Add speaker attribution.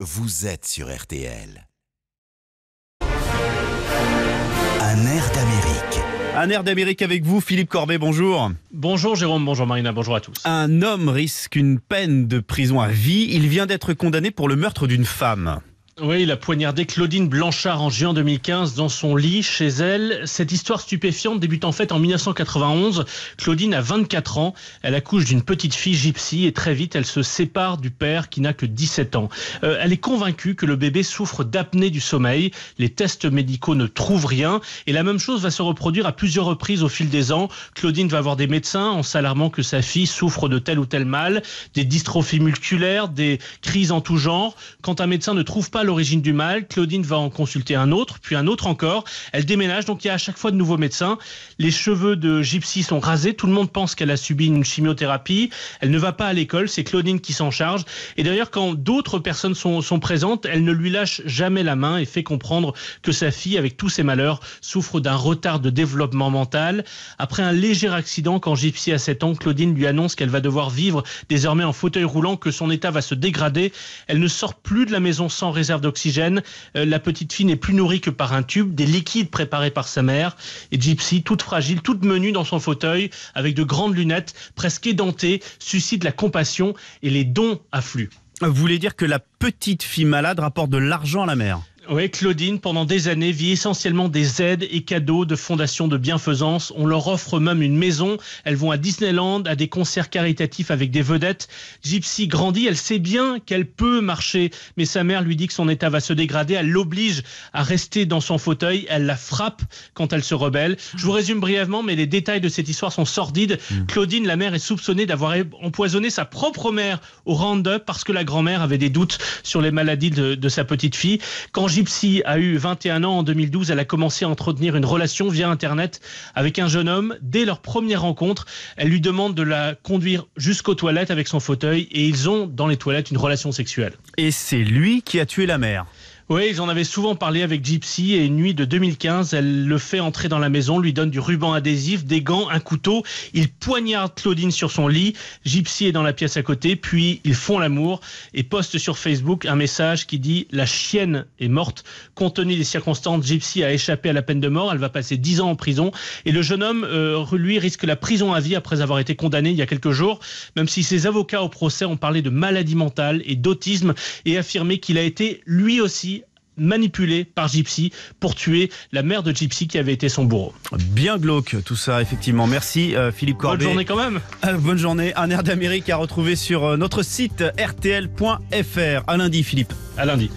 Speaker 1: vous êtes sur RTL. Un air d'Amérique.
Speaker 2: Un air d'Amérique avec vous, Philippe Corbet, bonjour.
Speaker 3: Bonjour Jérôme, bonjour Marina, bonjour à tous.
Speaker 2: Un homme risque une peine de prison à vie. Il vient d'être condamné pour le meurtre d'une femme.
Speaker 3: Oui, il a poignardé Claudine Blanchard en juin 2015 dans son lit chez elle. Cette histoire stupéfiante débute en fait en 1991. Claudine a 24 ans. Elle accouche d'une petite fille gypsy et très vite elle se sépare du père qui n'a que 17 ans. Euh, elle est convaincue que le bébé souffre d'apnée du sommeil. Les tests médicaux ne trouvent rien et la même chose va se reproduire à plusieurs reprises au fil des ans. Claudine va voir des médecins en s'alarmant que sa fille souffre de tel ou tel mal, des dystrophies musculaires, des crises en tout genre. Quand un médecin ne trouve pas l'origine du mal. Claudine va en consulter un autre, puis un autre encore. Elle déménage, donc il y a à chaque fois de nouveaux médecins. Les cheveux de Gypsy sont rasés. Tout le monde pense qu'elle a subi une chimiothérapie. Elle ne va pas à l'école. C'est Claudine qui s'en charge. Et d'ailleurs, quand d'autres personnes sont, présentes, elle ne lui lâche jamais la main et fait comprendre que sa fille, avec tous ses malheurs, souffre d'un retard de développement mental. Après un léger accident, quand Gypsy a 7 ans, Claudine lui annonce qu'elle va devoir vivre désormais en fauteuil roulant, que son état va se dégrader. Elle ne sort plus de la maison sans d'oxygène. Euh, la petite fille n'est plus nourrie que par un tube, des liquides préparés par sa mère. Et Gypsy, toute fragile, toute menue dans son fauteuil, avec de grandes lunettes, presque édentées, suscite la compassion et les dons affluent.
Speaker 2: Vous voulez dire que la petite fille malade rapporte de l'argent à la mère?
Speaker 3: Oui, Claudine, pendant des années, vit essentiellement des aides et cadeaux de fondations de bienfaisance. On leur offre même une maison. Elles vont à Disneyland, à des concerts caritatifs avec des vedettes. Gypsy grandit, elle sait bien qu'elle peut marcher, mais sa mère lui dit que son état va se dégrader. Elle l'oblige à rester dans son fauteuil. Elle la frappe quand elle se rebelle. Je vous résume brièvement, mais les détails de cette histoire sont sordides. Mm. Claudine, la mère, est soupçonnée d'avoir empoisonné sa propre mère au Roundup parce que la grand-mère avait des doutes sur les maladies de, de sa petite fille. Quand Gypsy a eu 21 ans en 2012. Elle a commencé à entretenir une relation via Internet avec un jeune homme. Dès leur première rencontre, elle lui demande de la conduire jusqu'aux toilettes avec son fauteuil et ils ont dans les toilettes une relation sexuelle.
Speaker 2: Et c'est lui qui a tué la mère.
Speaker 3: Oui, ils en avaient souvent parlé avec Gypsy et une nuit de 2015, elle le fait entrer dans la maison, lui donne du ruban adhésif, des gants, un couteau. Il poignarde Claudine sur son lit. Gypsy est dans la pièce à côté, puis ils font l'amour et postent sur Facebook un message qui dit La chienne est morte. Compte tenu des circonstances, Gypsy a échappé à la peine de mort. Elle va passer 10 ans en prison. Et le jeune homme, euh, lui, risque la prison à vie après avoir été condamné il y a quelques jours, même si ses avocats au procès ont parlé de maladie mentale et d'autisme et affirmé qu'il a été lui aussi manipulé par Gypsy pour tuer la mère de Gypsy qui avait été son bourreau.
Speaker 2: Bien glauque tout ça, effectivement. Merci euh, Philippe Corbet.
Speaker 3: Bonne journée quand même.
Speaker 2: Euh, bonne journée. Un air d'Amérique à retrouver sur euh, notre site rtl.fr. À lundi Philippe.
Speaker 3: À lundi.